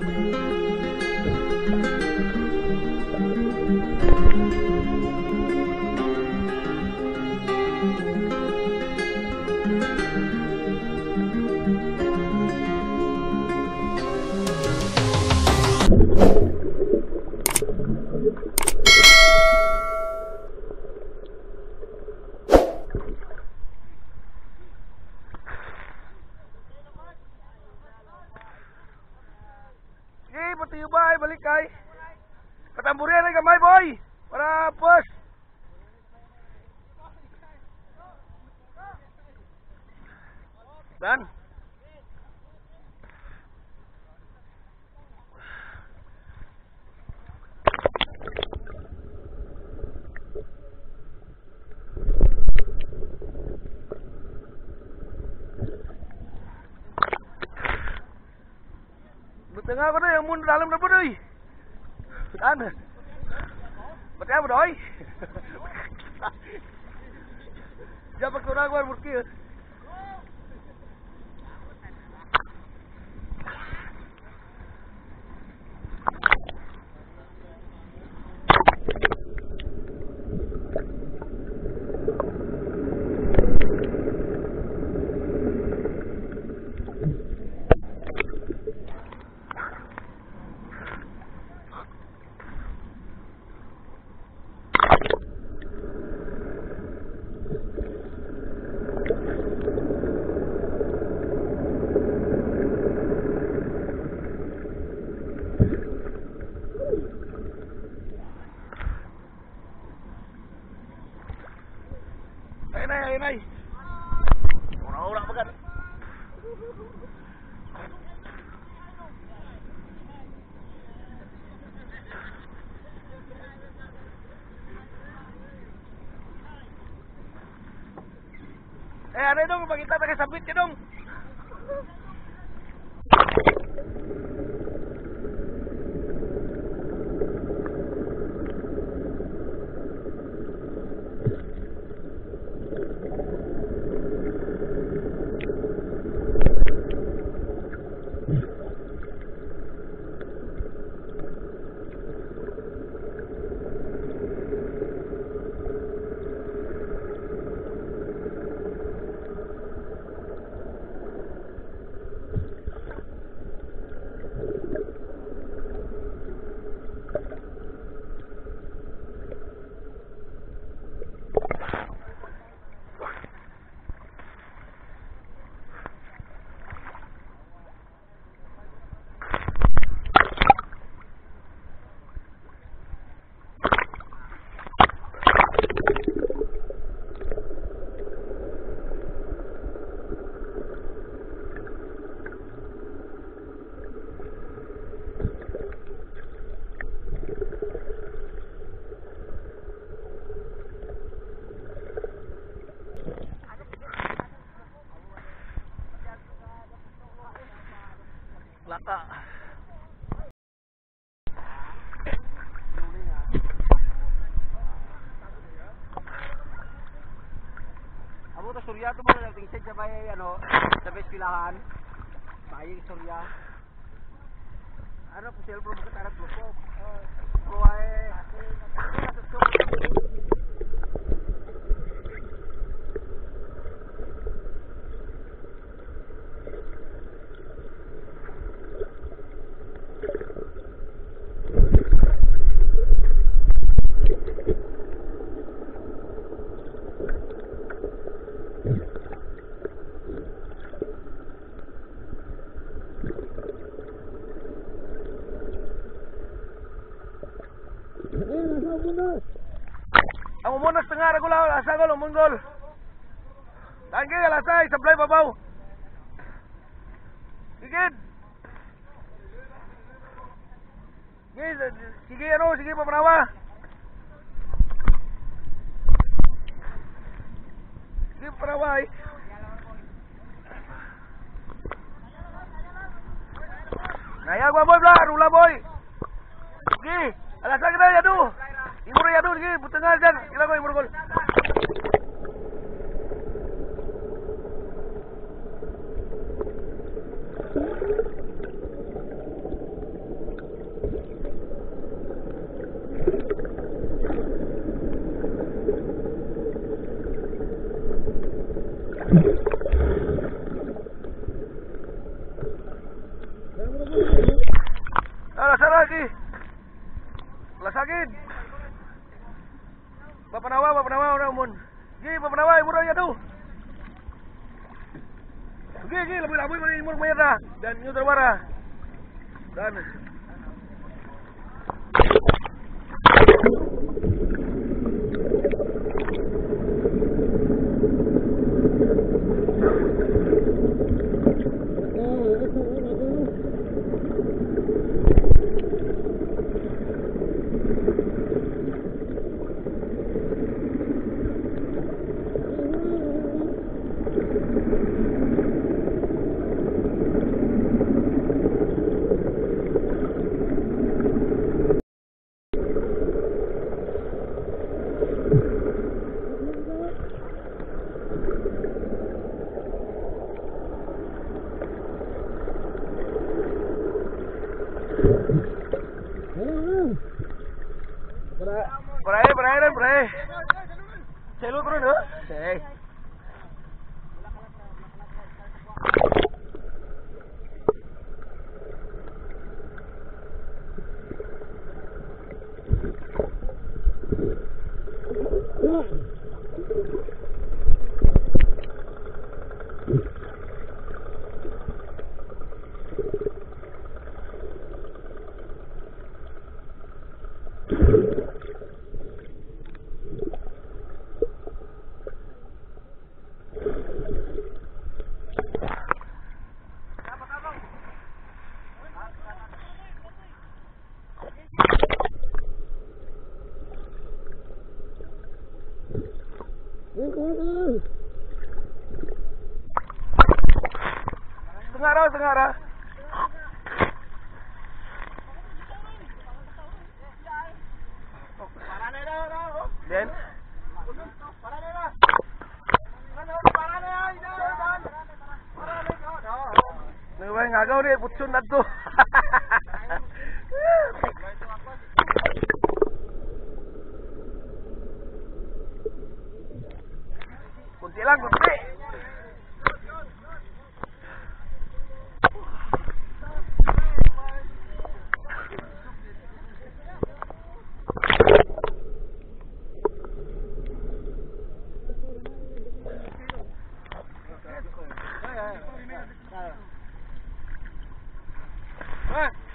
you Sige, patibay, balik kay. Katamburian ay gamay, boy. Para pos. Dan. nga ko đâu muna đi, na po rin. Saan? Ba't giờ bắt doy? ra quay mo kayo. Eh, ano dong? Pakita tayo sabit ka dong. Puta, suryado mo na nagtingsid sa may, ano, sa may pilahan. Baying surya. Ano, po, cellphone mo ka tarang blokok. Oh, buhay. Kasi, nasa munggol. Tangke alasay, supply babaw. Sigid. Sige, sige ano, sige pamanawa. Sige pamanawa eh. Naya gua boy bla, rula boy. Sige, alasay kita yadu. Imur yadu sige, butengar jan. Kila ko imur gol. Ala sana lagi. Sakit. Bapak nawa, bapak nawa orang mun. Gi bapak nawa ibu raya tu. Gi gi lebih lebih mana ibu merah dan ibu terbara. Dan Chạy luôn con nữa Chạy Sengarau, Sengarau. Then? Nggak gak kau deh, pucun dah tu. Come on.